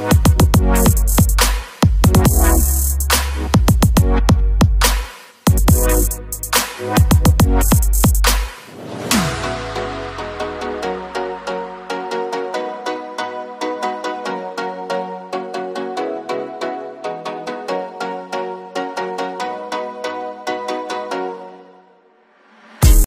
We'll